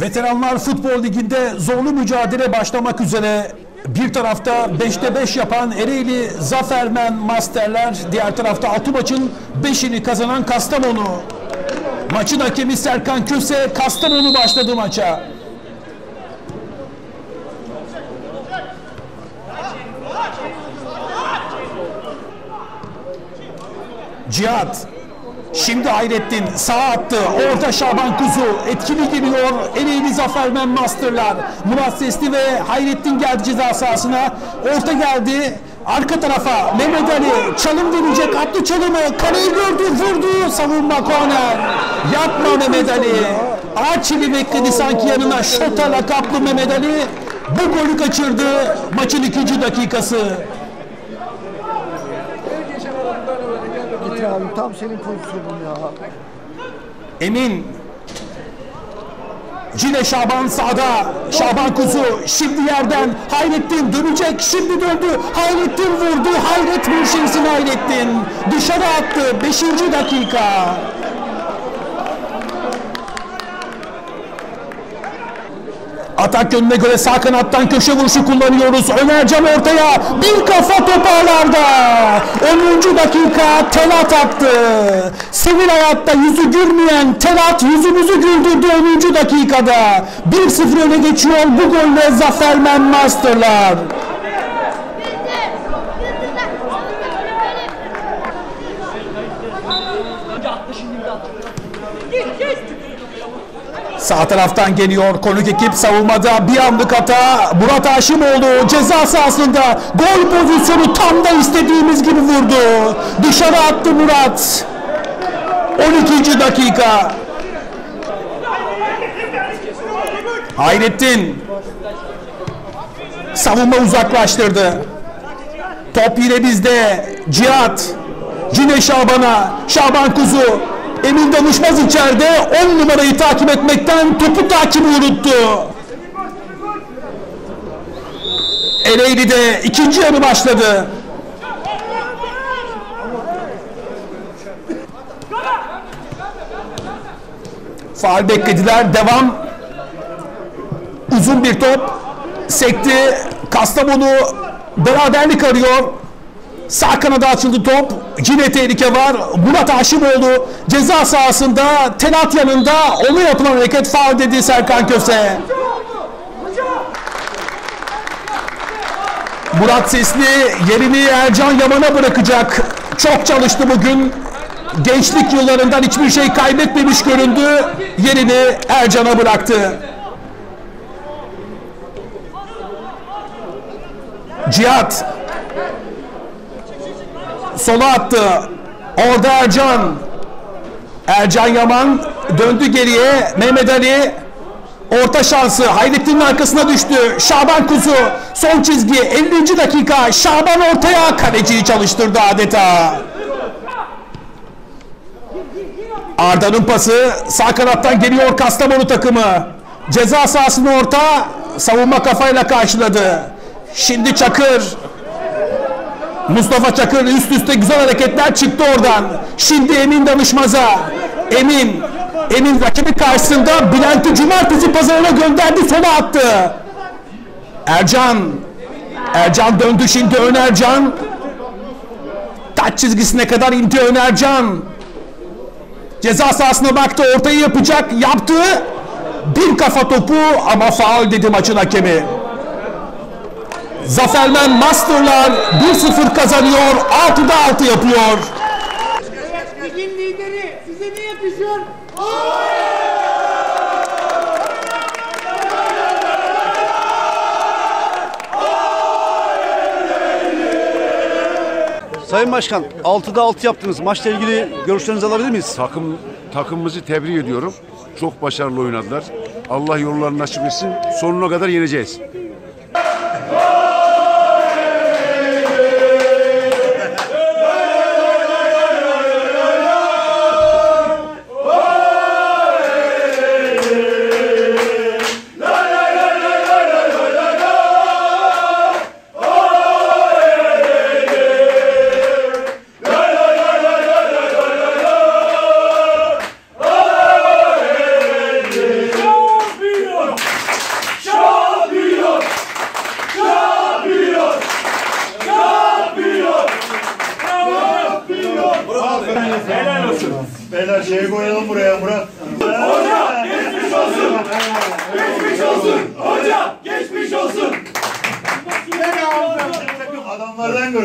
Veteranlar Futbol Ligi'nde zorlu mücadele başlamak üzere. Bir tarafta 5'te 5 yapan Ereğli Zafermen Masterler, diğer tarafta 6 maçın 5'ini kazanan Kastamonu. Maçın hakemi Serkan Köse, Kastamonu başladı maça. Cihat Şimdi Hayrettin sağ attı. Orta Şaban Kuzu etkili geliyor. Ereğli Zafermen Masterlar. Murat Sesli ve Hayrettin geldi ceza sahasına. Orta geldi. Arka tarafa Mehmet Ali çalım deneyecek. Attı çalımı. Kaleyi gördü. Vurdu. Savunma korner. Yapma Mehmet Ali. Arçili bekledi sanki yanına. Şota lakaplı Mehmet Ali. Bu golü kaçırdı. Maçın ikinci dakikası. Abi tam senin pozisyonun ya. Emin Cine Şaban sağda. Şaban Kuzu şimdi yerden Hayrettin dönecek. Şimdi döndü. Hayrettin vurdu. Hayret bir Hayrettin. Dışarı attı. Beşinci dakika. Atak yönüne göre sağ kanattan köşe vuruşu kullanıyoruz. Ömercan ortaya bir kafa toparlarda. 10. dakika Telat attı. Sivil hayatta yüzü gülmeyen Telat yüzümüzü güldürdü 10. dakikada. 1-0 öne geçiyor bu golle Zafermen Masterlar. Sağ taraftan geliyor konuk ekip savunmada bir anlık hata Murat Haşimoğlu ceza sahasında gol pozisyonu tam da istediğimiz gibi vurdu. Dışarı attı Murat. 12. dakika. Hayrettin savunma uzaklaştırdı. Top yine bizde. Cihat. Cine Şaban'a. Şaban Kuzu. Emin Danışmaz içeride 10 numarayı takip etmekten topu takibi unuttu. Ereğli'de ikinci yarı başladı. Faal beklediler. Devam. Uzun bir top. Sekti. Kastamonu beraberlik arıyor. Sağ kanada açıldı top. Yine tehlike var. Murat Haşimoğlu ceza sahasında Telat yanında ona yapılan hareket faul dedi Serkan Köse. Murat Sesli yerini Ercan Yaman'a bırakacak. Çok çalıştı bugün. Gençlik yıllarından hiçbir şey kaybetmemiş göründü. Yerini Ercan'a bıraktı. Cihat sola attı. Orada Ercan. Ercan Yaman döndü geriye. Mehmet Ali orta şansı. Hayrettin'in arkasına düştü. Şaban Kuzu son çizgi 50. dakika. Şaban ortaya kaleciyi çalıştırdı adeta. Arda'nın pası sağ kanattan geliyor Kastamonu takımı. Ceza sahasının orta savunma kafayla karşıladı. Şimdi Çakır Mustafa Çakır üst üste güzel hareketler çıktı oradan. Şimdi Emin Danışmaz'a. Emin. Emin rakibi karşısında Bülent'i cumartesi pazarına gönderdi sola attı. Ercan. Ercan döndü şimdi Önercan. Taç çizgisine kadar indi Önercan. Ceza sahasına baktı ortayı yapacak. Yaptı. Bir kafa topu ama faul dedi maçın hakemi. Zafermen Masterlar 1-0 kazanıyor. 6'da 6 yapıyor. Ligin lideri size ne yakışıyor? Sayın Başkan 6'da 6 yaptınız. Maçla ilgili görüşlerinizi alabilir miyiz? Takım takımımızı tebrik ediyorum. Çok başarılı oynadılar. Allah yollarını açık etsin. Sonuna kadar yeneceğiz. şey koyalım buraya Murat. Hoca geçmiş olsun. geçmiş olsun. Hoca geçmiş olsun. Adamlardan görüyorum.